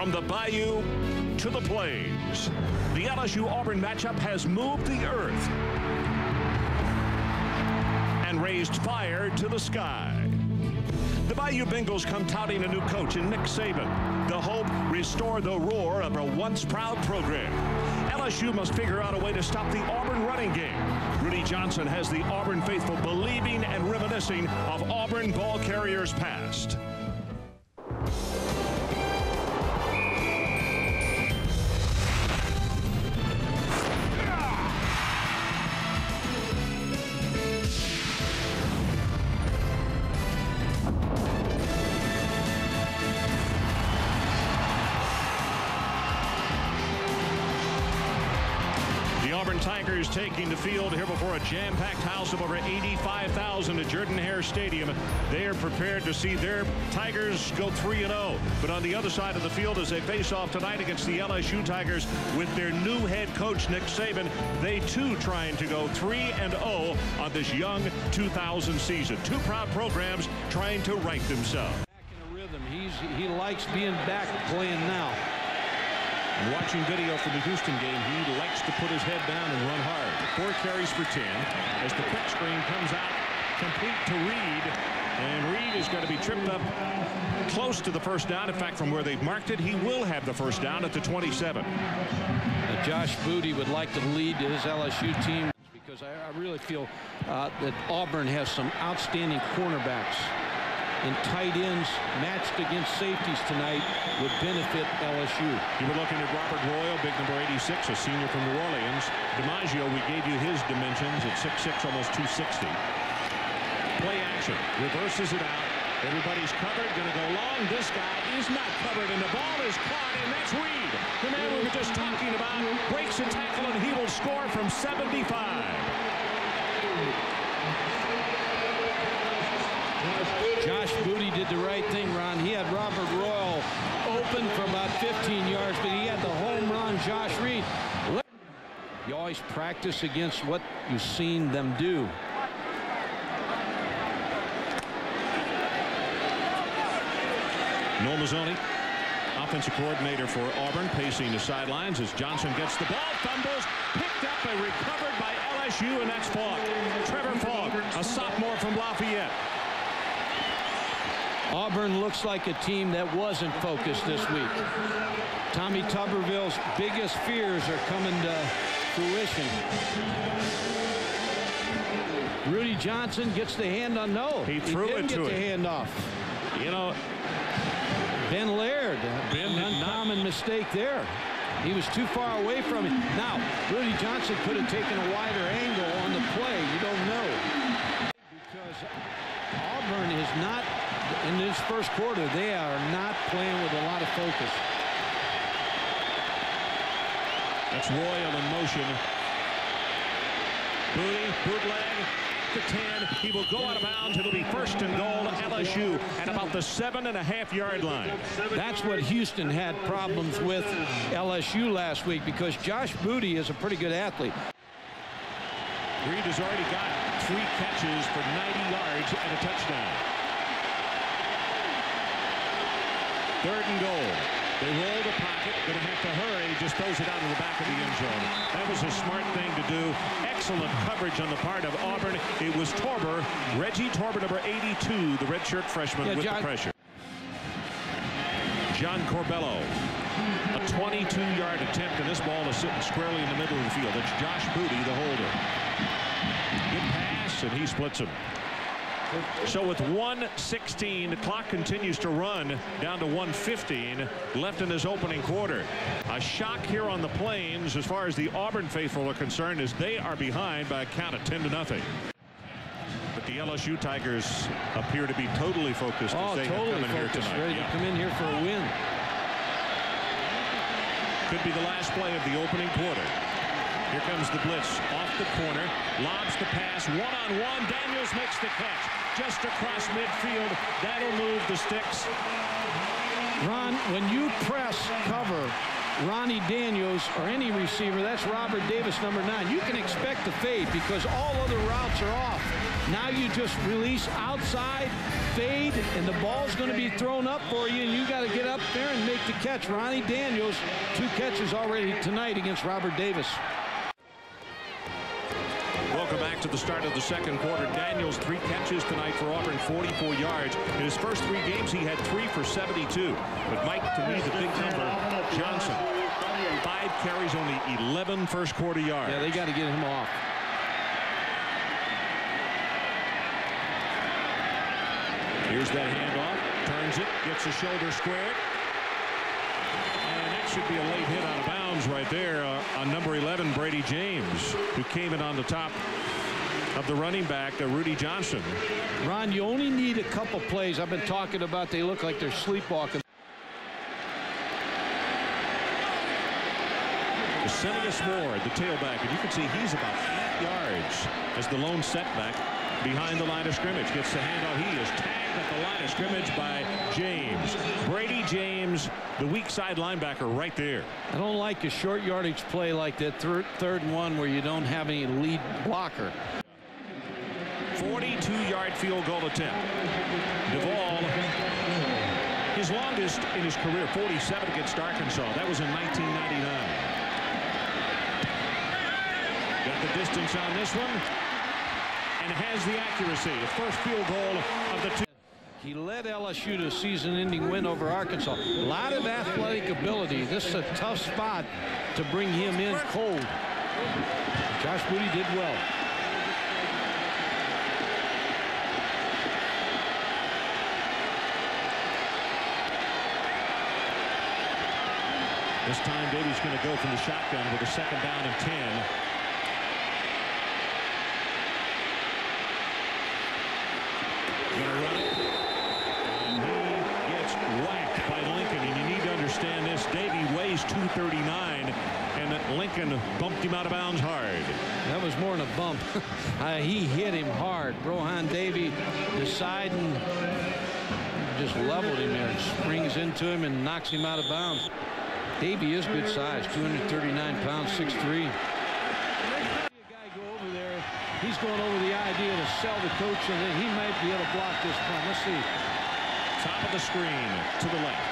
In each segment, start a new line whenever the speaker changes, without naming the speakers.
From the bayou to the plains, the LSU-Auburn matchup has moved the earth and raised fire to the sky. The Bayou Bengals come touting a new coach in Nick Saban. The hope, restore the roar of a once proud program. LSU must figure out a way to stop the Auburn running game. Rudi Johnson has the Auburn faithful believing and reminiscing of Auburn ball carriers past. Tigers taking the field here before a jam-packed house of over 85,000 at Jordan-Hare Stadium. They are prepared to see their Tigers go 3-0. But on the other side of the field as they face off tonight against the LSU Tigers with their new head coach Nick Saban, they too trying to go 3-0 on this young 2000 season. Two proud programs trying to right themselves.
Back in a rhythm. He's, he likes being back playing now.
Watching video from the Houston game, he likes to put his head down and run hard. Four carries for 10 as the quick screen comes out complete to Reed. And Reed is going to be tripped up close to the first down. In fact, from where they've marked it, he will have the first down at the 27.
Now, Josh Booty would like to lead his LSU team because I, I really feel uh, that Auburn has some outstanding cornerbacks and tight ends matched against safeties tonight would benefit LSU.
You were looking at Robert Royal, big number 86, a senior from New Orleans. DiMaggio, we gave you his dimensions at 6'6", almost 260. Play action, reverses it out. Everybody's covered, gonna go long. This guy is not covered, and the ball is caught, and that's Reed. The man we were just talking about breaks a tackle, and he will score from 75.
Josh Booty did the right thing, Ron. He had Robert Royal open for about 15 yards, but he had the home run, Josh Reed. You always practice against what you've seen them do.
Noel Mazzone, offensive coordinator for Auburn, pacing the sidelines as Johnson gets the ball, fumbles, picked up and recovered by LSU, and that's Faulk. Trevor Faulk, a sophomore from Lafayette.
Auburn looks like a team that wasn't focused this week. Tommy Tuberville's biggest fears are coming to fruition. Rudi Johnson gets the hand on no.
He threw
he
it
get
to
the hand off.
You know,
Ben Leard, uh,
Ben
an
did not-
uncommon mistake there. He was too far away from it. Now, Rudi Johnson could have taken a wider angle on the play. You don't know. Because Auburn is not, in this first quarter, they are not playing with a lot of focus.
that's Royal in motion. Booty, bootleg, the 10. He will go out of bounds. It'll be first and goal LSU at about the seven and a half yard line.
That's what Houston had problems with LSU last week because Josh Booty is a pretty good athlete.
Reed has already got three catches for 90 yards and a touchdown. Third and goal. They roll the pocket. Going to have to hurry. Just throws it out of the back of the end zone. That was a smart thing to do. Excellent coverage on the part of Auburn. It was Torbor, Reggie Torbor, number 82, the redshirt freshman
Yeah,
with
John-
the pressure. John Corbello. A 22-yard attempt, and this ball is sitting squarely in the middle of the field. It's Josh Booty, the holder. Good pass, and he splits him. So with 116, the clock continues to run down to 115 left in this opening quarter. A shock here on the plains as far as the Auburn faithful are concerned as they are behind by a count of 10 to nothing. But the LSU Tigers appear to be totally focused
Oh,
as they
totally
come in here
focused,
tonight.
ready
Yeah.
to come in here for a win.
Could be the last play of the opening quarter. Here comes the blitz off the corner, lobs the pass, one-on-one. Daniels makes the catch just across midfield. That'll move the sticks.
Ron, when you press cover Ronnie Daniels or any receiver, that's Robert Davis, number nine. You can expect to fade because all other routes are off. Now you just release outside, fade, and the ball's going to be thrown up for you, and you got to get up there and make the catch. Ronnie Daniels, two catches already tonight against Robert Davis.
Back to the start of the second quarter. Daniels, three catches tonight for Auburn, 44 yards. In his first three games, he had three for 72. But Mike, to me, the big number, Johnson. Five carries, only 11 first quarter yards.
Yeah, they got to get him off.
Here's that handoff. Turns it, gets the shoulder squared. And that should be a late hit out of bounds right there uh, on number 11, Brady James, who came in on the top of the running back, Rudi Johnson.
Ron, you only need a couple plays. I've been talking about they look like they're sleepwalking.
Senius Ward, the tailback, and you can see he's about eight yards as the lone setback behind the line of scrimmage. Gets the handoff. He is tagged at the line of scrimmage by James. Brady James, the weak side linebacker right there.
I don't like a short yardage play like that third, third and one where you don't have any lead blocker.
42-yard field goal attempt. Duval, his longest in his career, 47 against Arkansas. That was in 1999. Got the distance on this one and has the accuracy. The first field goal of the two.
He led LSU to a season-ending win over Arkansas. A lot of athletic ability. This is a tough spot to bring him in cold. Josh Booty did well.
This time Davey going to go from the shotgun with a second down and 10. Going to run it. And he gets whacked by Lincoln. And you need to understand this. Davey weighs 239 and Lincoln bumped him out of bounds hard.
That was more than a bump. uh, he hit him hard. Rohan Davey deciding just leveled him there. Springs into him and knocks him out of bounds. Davey is good size, 239 pounds, 6'3". guy go over there. He's going over the idea to sell the coach, and then he might be able to block this punt. Let's see.
Top of the screen to the left.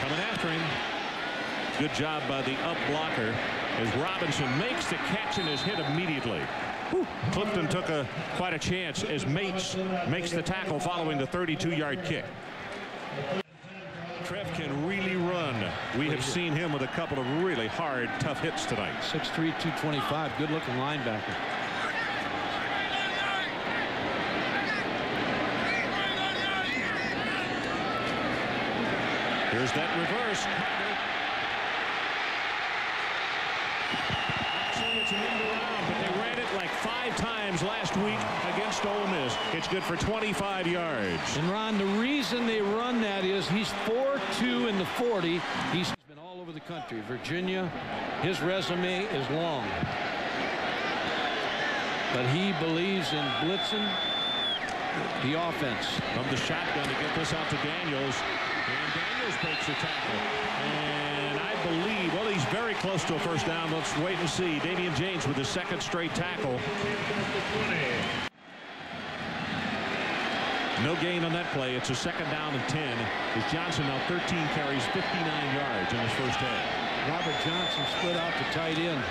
Coming after him. Good job by the up blocker as Robinson makes the catch and is hit immediately. Whew. Clifton took a quite a chance as Mates makes the tackle following the 32-yard kick. Trev can really run. We have seen him with a couple of really hard, tough hits tonight.
6'3", 225, good-looking linebacker.
Here's that reverse. Actually, it's an end around, like five times last week against Ole Miss. It's good for 25 yards.
And Ron, the reason they run that is he's 4-2 in the 40. He's been all over the country. Virginia, his resume is long. But he believes in blitzing the offense.
From the shotgun to get this out to Daniels. And Daniels breaks the tackle. And I believe, well, he's very close to a first down. Let's wait and see. Damian James with his second straight tackle. No gain on that play. It's a second down and 10. As Johnson now 13 carries 59 yards in his first half.
Robert Johnson split out to tight end.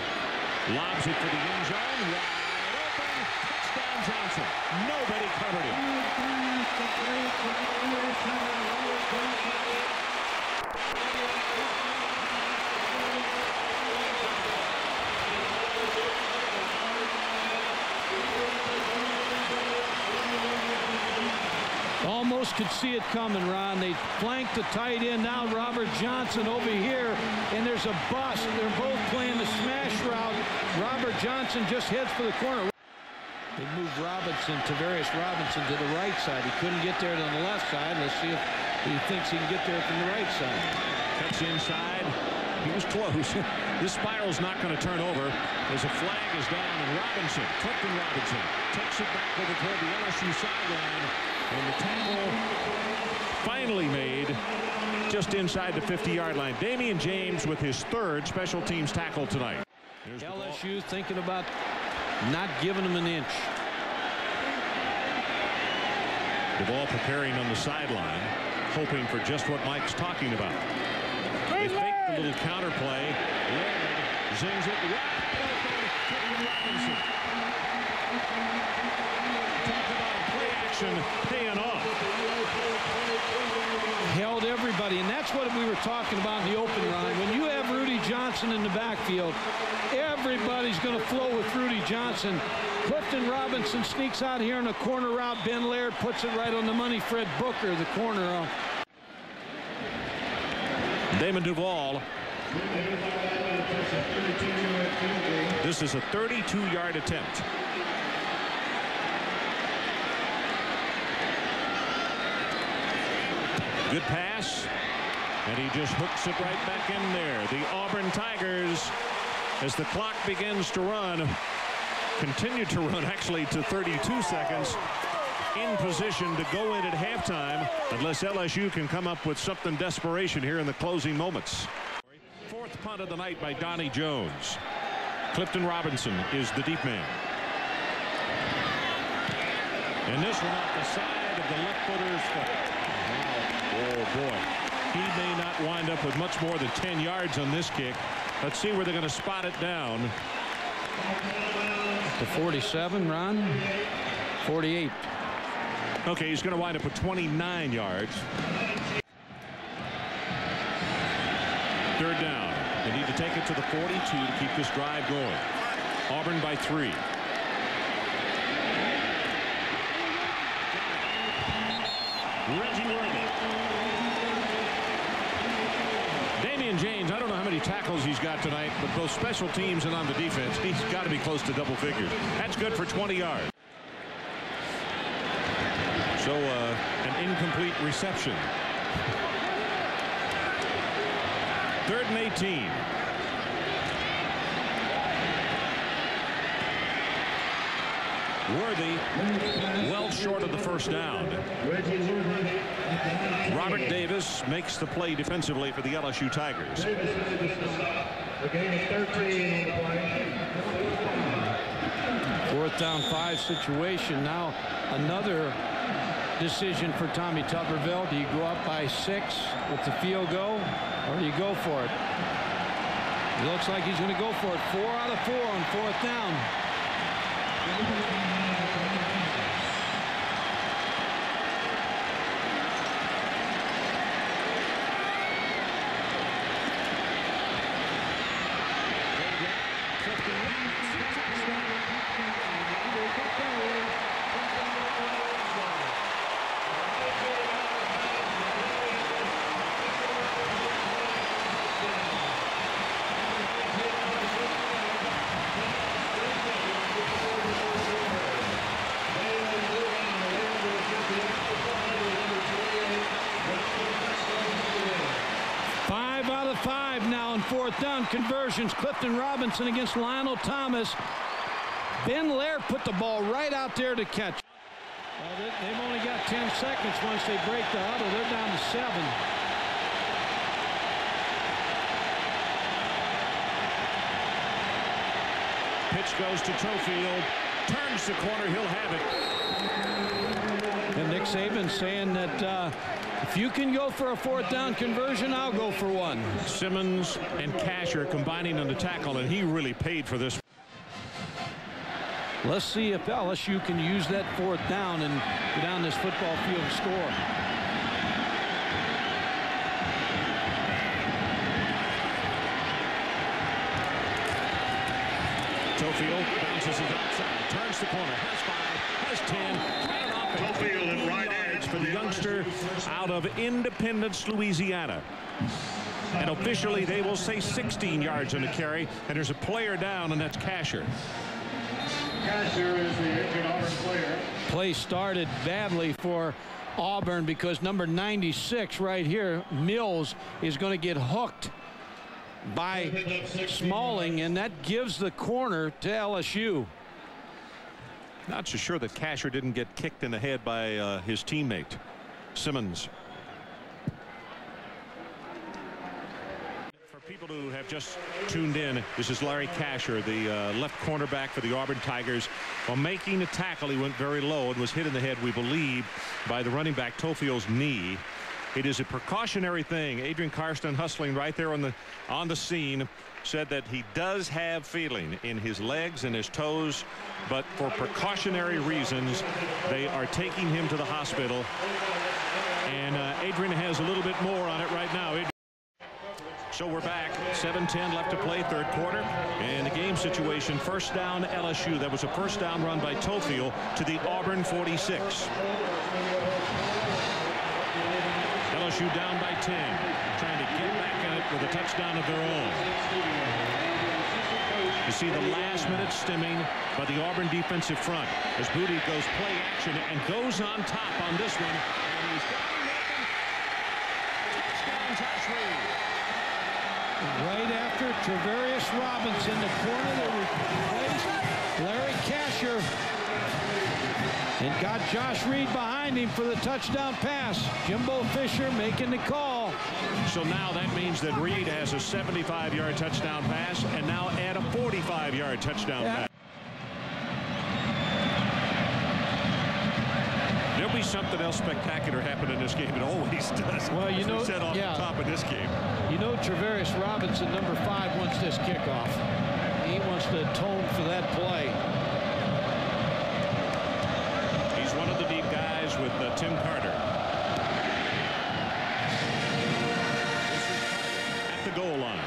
Lobs it for the end zone. Johnson. Nobody covered it.
Almost could see it coming, Ron. They flanked the tight end. Now Robert Johnson over here, and there's a bust. They're both playing the smash route. Robert Johnson just heads for the corner. Moved Robinson, Travaris Robinson, to the right side. He couldn't get there on the left side. Let's see if he thinks he can get there from the right side.
Cuts inside. He was close. this spiral's not going to turn over as a flag is down and Robinson, Clifton Robinson, takes it back over toward the LSU sideline. And the tackle finally made just inside the 50-yard line. Damian James with his third special teams tackle tonight.
LSU thinking about not giving them an inch.
Duval preparing on the sideline, hoping for just what Mike's talking about. They fake the little counter play. Zings it. Robinson. Talk about a play action paying off.
Held everybody, and that's what we were talking about in the open run. When you have Rudi Johnson in the backfield, everybody's going to flow with Rudi Johnson. Clifton Robinson sneaks out here in a corner route. Ben Leard puts it right on the money. Fred Booker, the corner.
Damon Duval. This is a 32-yard attempt. Good pass. And he just hooks it right back in there. The Auburn Tigers, as the clock begins to run, continue to run actually to 32 seconds in position to go in at halftime unless LSU can come up with something desperation here in the closing moments. Fourth punt of the night by Donnie Jones. Clifton Robinson is the deep man. And this one off the side of the left footer's foot. Oh boy. He may not wind up with much more than 10 yards on this kick. Let's see where they're going to spot it down.
The 47, Ron. 48.
Okay, he's going to wind up with 29 yards. Third down. They need to take it to the 42 to keep this drive going. Auburn by three. Reggie James, I don't know how many tackles he's got tonight, but both special teams and on the defense, he's got to be close to double figures. That's good for 20 yards. So uh, an incomplete reception. Third and 18. Worthy well short of the first down. Robert Davis makes the play defensively for the LSU Tigers.
Fourth down five situation. Now another decision for Tommy Tuberville. Do you go up by six with the field goal or do you go for it? It looks like he's going to go for it. Four out of four on fourth down. Five out of five now in fourth down conversions. Clifton Robinson against Lionel Thomas. Ben Leard put the ball right out there to catch. Well, they- they've only got 10 seconds once they break the huddle. They're down to seven.
Pitch goes to Toefield. Turns the corner. He'll have it.
And Nick Saban saying that uh, if you can go for a fourth down conversion, I'll go for one.
Simmons and Casher combining on the tackle, and he really paid for this.
Let's see if LSU can use that fourth down and get down this football field and score.
Toefield bounces it outside, turns the corner, has five, has 10, cut it and
Toefield at
15
right edge
for the youngster out of Independence, Louisiana. And officially, they will say 16 yards on the carry, and there's a player down, and that's Casher.
Casher is the injured Auburn player.
Play started badly for Auburn because number 96 right here, Mills, is going to get hooked by Smalling, and that gives the corner to LSU.
Not so sure that Casher didn't get kicked in the head by uh, his teammate Simmons. For people who have just tuned in, this is Larry Casher, the uh, left cornerback for the Auburn Tigers. While making a tackle, he went very low and was hit in the head, we believe, by the running back Toefield's knee. It is a precautionary thing. Adrian Karsten hustling right there on the on the scene said that he does have feeling in his legs and his toes, but for precautionary reasons, they are taking him to the hospital. And uh, Adrian has a little bit more on it right now. So we're back. 7-10 left to play, third quarter. And the game situation, first down LSU. That was a first down run by Toefield to the Auburn 46. LSU down by 10, trying to get back in it with a touchdown of their own. You see the last minute stimming by the Auburn defensive front as Booty goes play action and goes on top on this one. And.
Right after Travaris Robinson, the corner that replaced Larry Casher and got Josh Reed behind him for the touchdown pass. Jimbo Fisher making the call.
So now that means that Reed has a 75-yard touchdown pass and now add a 45-yard touchdown
Yeah.
pass. There'll be something else spectacular happen in this game. It always does.
Well, you
we
know-
said off
yeah.
the top of this game.
You know Travaris Robinson, number five, wants this kickoff. He wants to atone for that play.
He's one of the deep guys with uh, Tim Carter. At the goal line.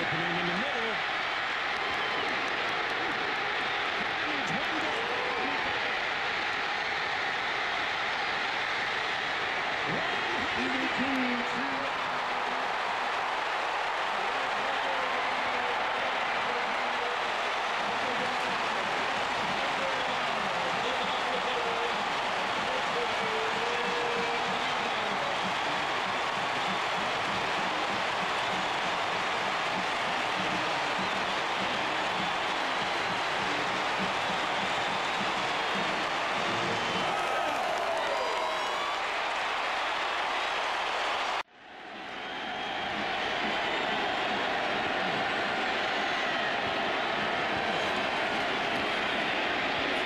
Opening in the middle. Needs one down.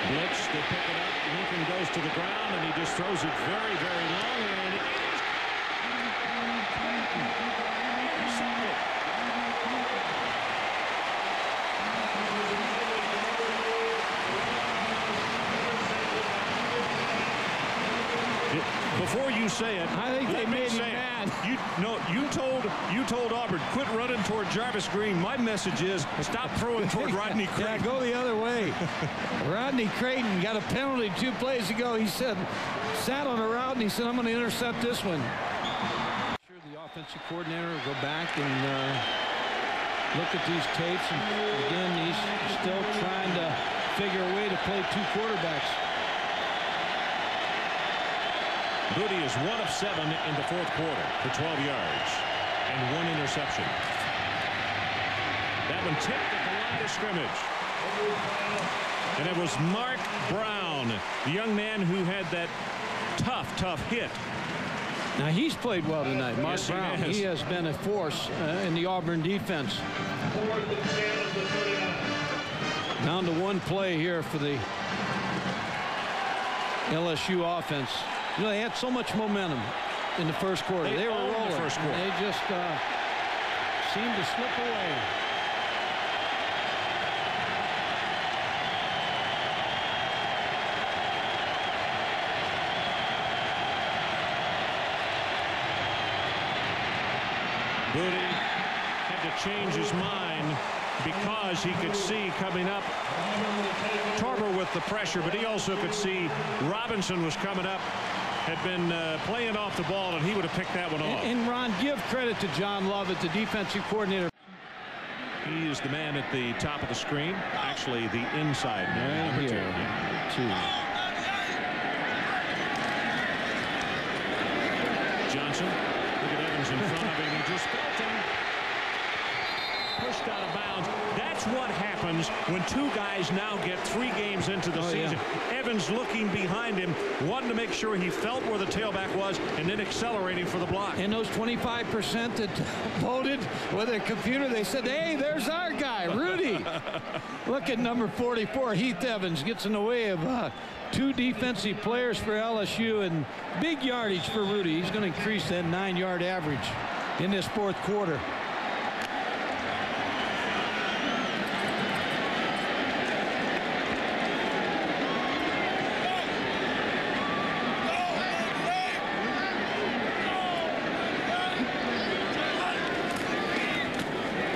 Blitz, they pick it up. Lincoln goes to the ground, just throws it very, very long, and it is. Before you say it,
I think they made him
say it.
mad.
You no, you told you told Auburn quit running toward Jarvis Green. My message is stop throwing toward Rodney
Yeah, go the other way. Rodney Crayton got a penalty two plays ago. He said, sat on a route and he said, I'm going to intercept this one. Sure, the offensive coordinator will go back and uh, look at these tapes. And again, he's still trying to figure a way to play two quarterbacks.
Booty is one of seven in the fourth quarter for 12 yards and one interception. That one tipped at the line of scrimmage. And it was Mark Brown, the young man who had that tough, tough hit.
Now, he's played well tonight. Mark
Yes, he
Brown,
has.
he has been a force uh, in the Auburn defense. Down to one play here for the LSU offense. You know, they had so much momentum in the first quarter.
They
They, were
the
rolling.
first quarter.
They just uh, seemed to slip away.
Booty had to change his mind because he could see coming up Torbor with the pressure, but he also could see Robinson was coming up, had been uh, playing off the ball, and he would have picked that one off.
And, and Ron, give credit to John Lovett, the defensive coordinator.
He is the man at the top of the screen, actually the inside man.
Right
number
here.
Yeah.
Two.
Johnson, look at Evans in front of him. He just felt him. Pushed out of bounds. That's what happens when two guys now get three games into the
Oh, yeah.
season. Evans looking behind him, wanting to make sure he felt where the tailback was, and then accelerating for the block.
And those 25% that voted with a computer, they said, hey, there's our guy, Rudi. Look at number 44, Heath Evans, gets in the way of uh, two defensive players for LSU and big yardage for Rudi. He's going to increase that nine-yard average in this fourth quarter.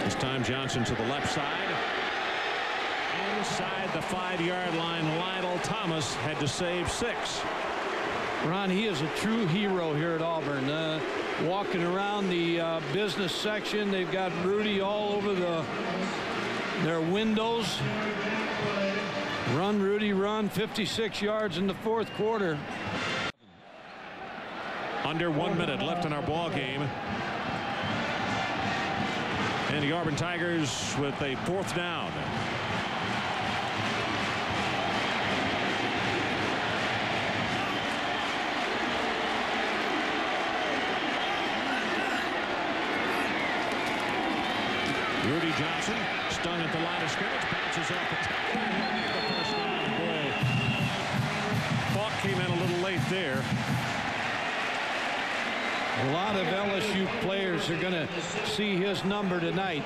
This time Johnson to the left side. Inside the five-yard line, Lionel Thomas had to save six.
Ron, he is a true hero here at Auburn. Uh, walking around the uh, business section, they've got Rudi all over the their windows. Run, Rudi, run. 56 yards in the fourth quarter.
Under one minute left in our ball game. And the Auburn Tigers with a fourth down. Rudi Johnson stung at the line of scrimmage, bounces off the down. Boy, came in a little late there.
A lot of LSU players are going to see his number tonight.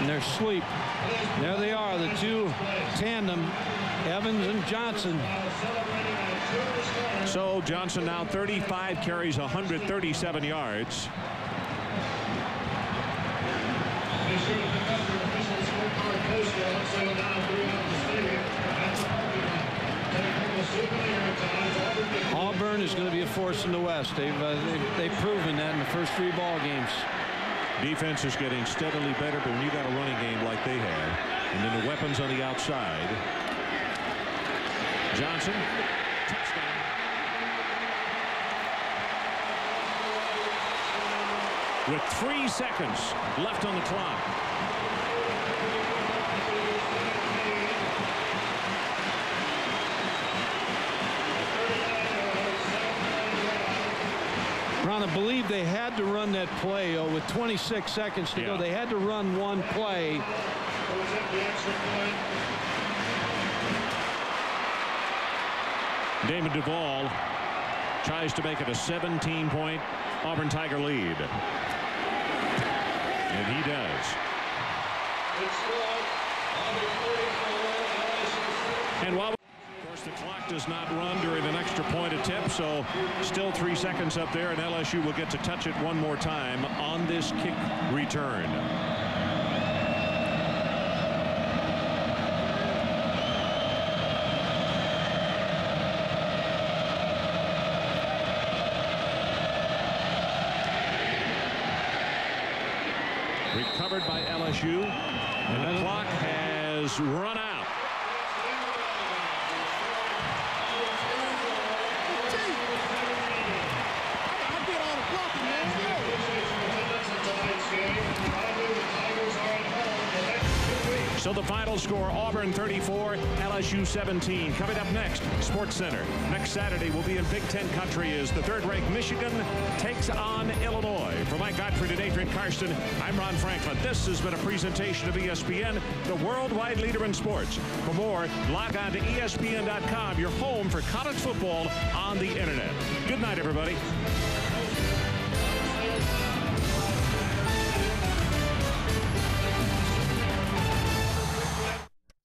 In their sleep. There they are, the two tandem, Evans and Johnson.
So Johnson now 35 carries 137 yards.
Auburn is going to be a force in the West. They've, uh, they've, they've proven that in the first three ball games.
Defense is getting steadily better, but when you got a running game like they have, and then the weapons on the outside. Johnson, touchdown. With three seconds left on the clock.
Ron, I believe they had to run that play oh, with 26 seconds to
Yeah.
go. They had to run one play.
Damon Duval tries to make it a 17-point Auburn Tiger lead. And he does. And while, of course, the clock does not run during an extra point attempt, so still three seconds up there, and LSU will get to touch it one more time on this kick return. Recovered by LSU, and the clock has run out. So the final score, Auburn 34, LSU 17. Coming up next, Sports Center. Next Saturday will be in Big Ten country as the third-ranked Michigan takes on Illinois. For Mike Gottfried and Adrian Karsten, I'm Ron Franklin. This has been a presentation of ESPN, the worldwide leader in sports. For more, log on to ESPN.com, your home for college football on the internet. Good night, everybody.